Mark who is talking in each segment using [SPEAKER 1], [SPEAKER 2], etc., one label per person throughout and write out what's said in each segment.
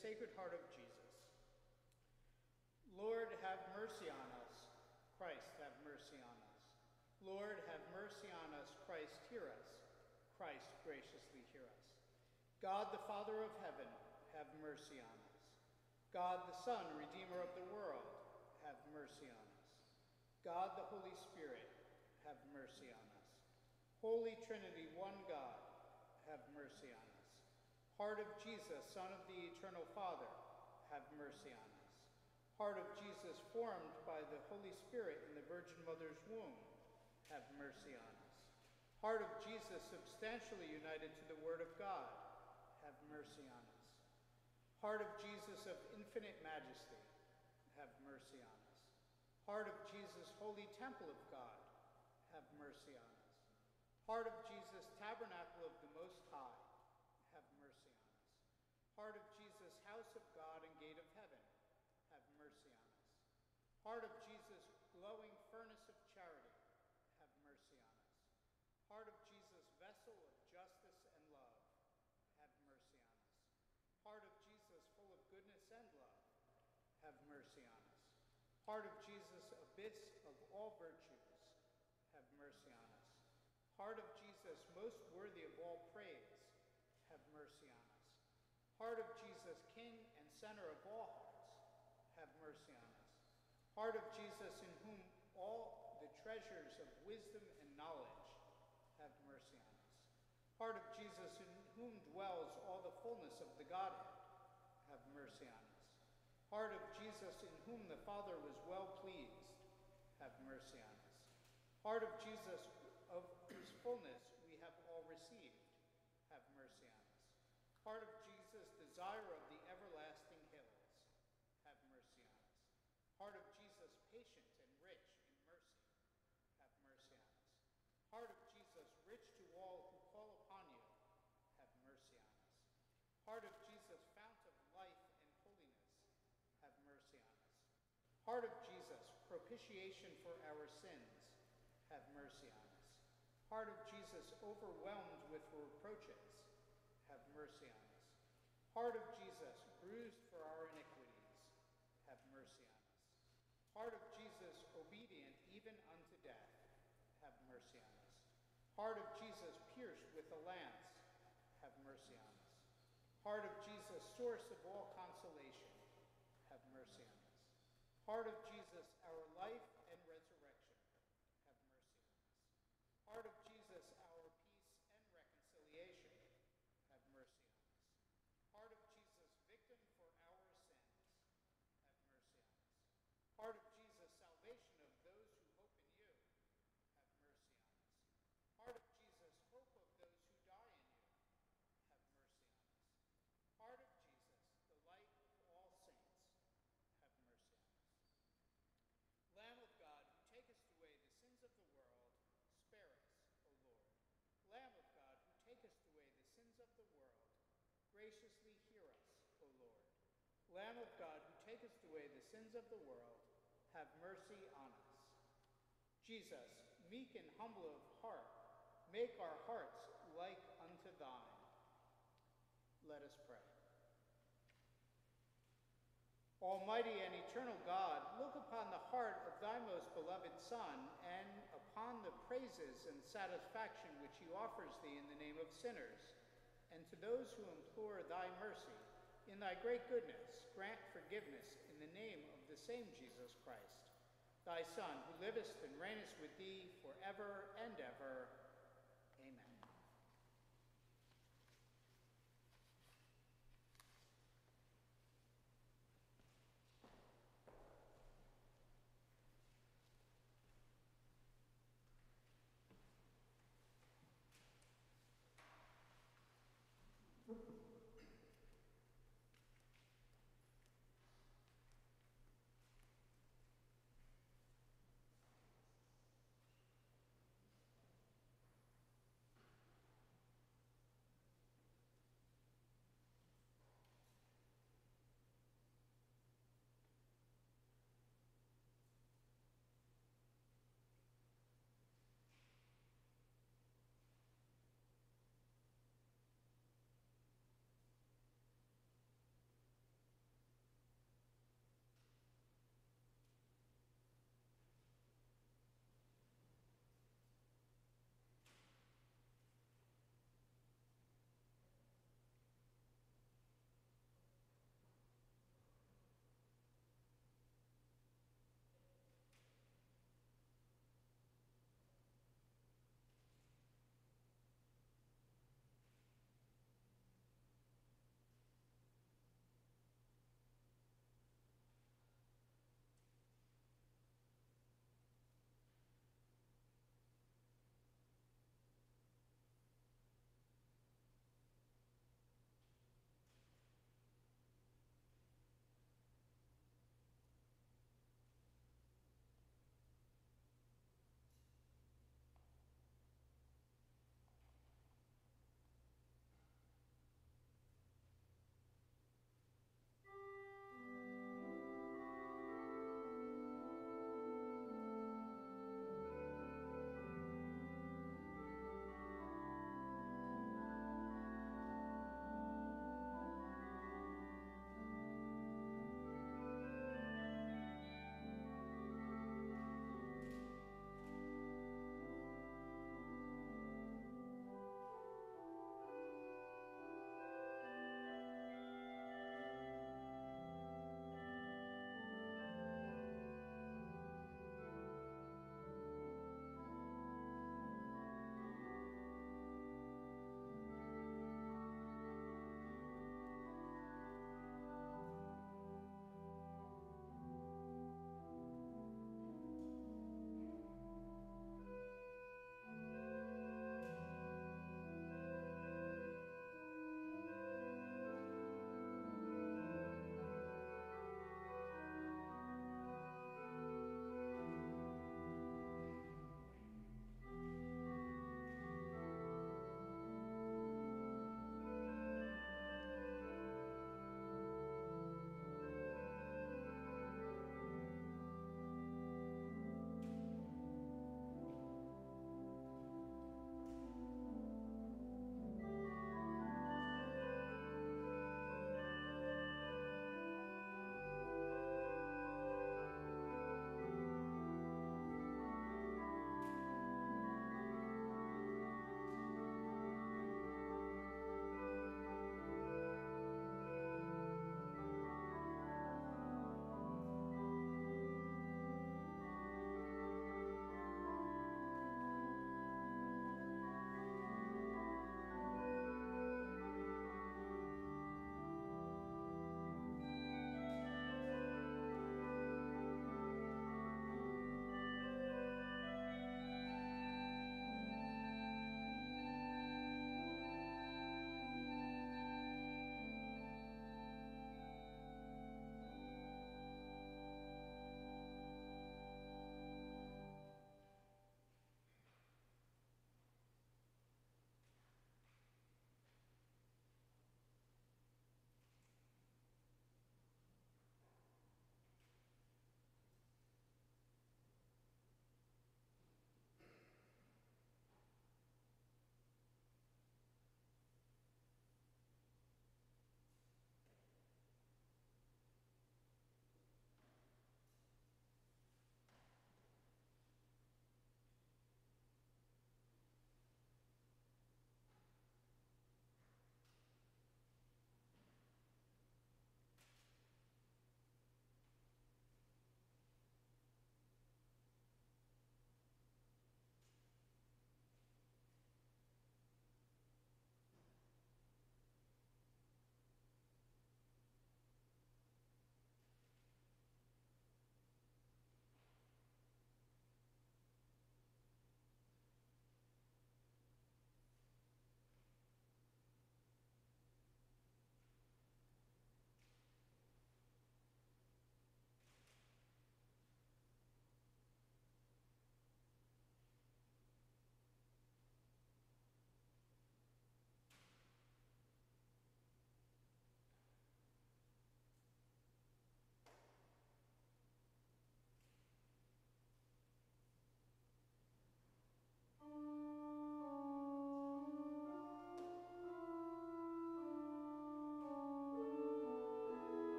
[SPEAKER 1] Sacred Heart of Jesus. Lord, have mercy on us. Christ, have mercy on us. Lord, have mercy on us. Christ, hear us. Christ, graciously hear us. God, the Father of heaven, have mercy on us. God, the Son, Redeemer of the world, have mercy on us. God, the Holy Spirit, have mercy on us. Holy Trinity, one God, have mercy on us. Heart of Jesus, Son of the Eternal Father, have mercy on us. Heart of Jesus, formed by the Holy Spirit in the Virgin Mother's womb, have mercy on us. Heart of Jesus, substantially united to the Word of God, have mercy on us. Heart of Jesus of infinite majesty, have mercy on us. Heart of Jesus, holy temple of God, have mercy on us. Heart of Jesus, tabernacle of the Most High, have mercy on us. Heart of Jesus, house of God and gate of heaven, have mercy on us. Heart of Jesus, glowing furnace of charity, have mercy on us. Heart of Jesus, vessel of justice and love, have mercy on us. Heart of Jesus, full of goodness and love, have mercy on us. Heart of Jesus, abyss of all virtues, have mercy on us. Heart of Jesus, most worthy of all praise, have mercy on us. Heart of Jesus, King and center of all hearts, have mercy on us. Heart of Jesus, in whom all the treasures of wisdom and knowledge, have mercy on us. Heart of Jesus, in whom dwells all the fullness of the Godhead, have mercy on us. Heart of Jesus, in whom the Father was well pleased, have mercy on us. Heart of Jesus, of whose fullness we have all received, have mercy on us. Heart of Jesus, desire of the everlasting hills, have mercy on us. Heart of Jesus, patient and rich in mercy, have mercy on us. Heart of Jesus, rich to all who call upon you, have mercy on us. Heart of Jesus, fount of life and holiness, have mercy on us. Heart of Jesus, propitiation for our sins, have mercy on us. Heart of Jesus, overwhelmed with reproaches, have mercy on us. Heart of Jesus, bruised for our iniquities, have mercy on us. Heart of Jesus, obedient even unto death, have mercy on us. Heart of Jesus, pierced with a lance, have mercy on us. Heart of Jesus, source of all consolation, have mercy on us. Heart of Jesus, our life and resurrection, have mercy on us. Heart of Jesus, our peace and reconciliation, have mercy on us. Heart of Jesus, victim for our sins, have mercy on us. Heart of Jesus, salvation of those who hope in you, have mercy on us. Heart of Jesus, hope of those who die in you, have mercy on us. Lamb of God, who takest away the sins of the world, have mercy on us. Jesus, meek and humble of heart, make our hearts like unto thine. Let us pray. Almighty and eternal God, look upon the heart of thy most beloved Son, and upon the praises and satisfaction which he offers thee in the name of sinners, and to those who implore thy mercy. In thy great goodness, grant forgiveness in the name of the same Jesus Christ, thy Son, who livest and reignest with thee forever and ever.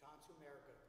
[SPEAKER 2] Tansu America.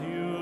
[SPEAKER 1] Lauset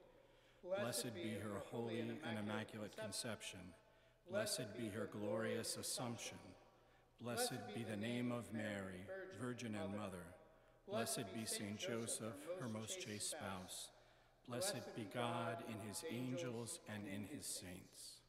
[SPEAKER 1] Blessed be her holy and immaculate conception. Blessed be her glorious assumption. Blessed be the name of Mary, Virgin and Mother. Blessed be Saint Joseph, her most chaste spouse. Blessed be God in his angels and in his saints.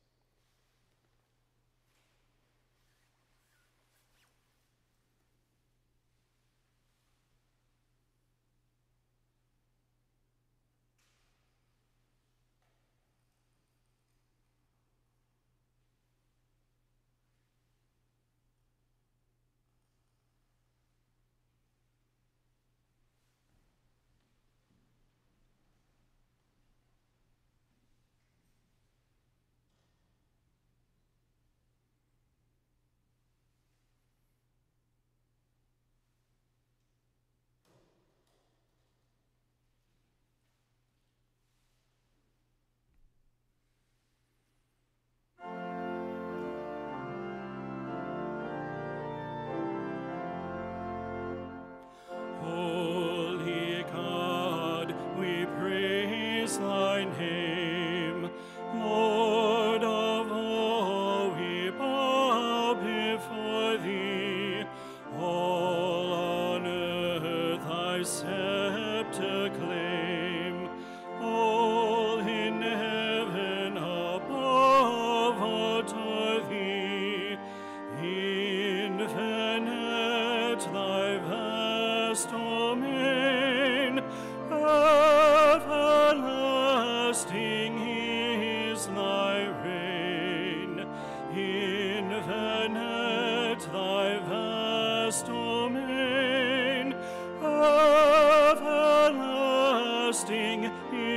[SPEAKER 2] 雨。